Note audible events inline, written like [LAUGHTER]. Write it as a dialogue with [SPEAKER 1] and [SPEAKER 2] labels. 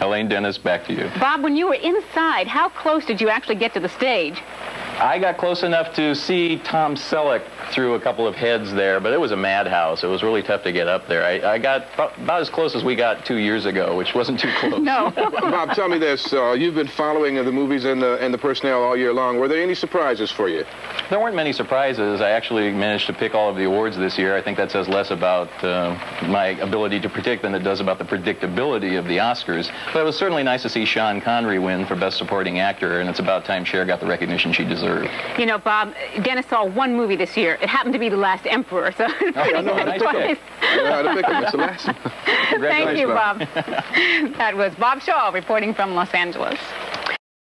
[SPEAKER 1] Elaine Dennis, back to you.
[SPEAKER 2] Bob, when you were inside, how close did you actually get to the stage?
[SPEAKER 1] I got close enough to see Tom Selleck through a couple of heads there, but it was a madhouse. It was really tough to get up there. I, I got about as close as we got two years ago, which wasn't too close.
[SPEAKER 2] no. [LAUGHS]
[SPEAKER 3] Bob, tell me this. Uh, you've been following the movies and the, and the personnel all year long. Were there any surprises for you?
[SPEAKER 1] There weren't many surprises. I actually managed to pick all of the awards this year. I think that says less about uh, my ability to predict than it does about the predictability of the Oscars. But it was certainly nice to see Sean Connery win for Best Supporting Actor, and it's about time Cher got the recognition she deserves.
[SPEAKER 2] You know, Bob, Dennis saw one movie this year. It happened to be The Last Emperor, so [LAUGHS]
[SPEAKER 1] oh, I know how to pick
[SPEAKER 3] I know how to pick him. It's the last [LAUGHS]
[SPEAKER 2] Thank you, Bob. [LAUGHS] that was Bob Shaw reporting from Los Angeles.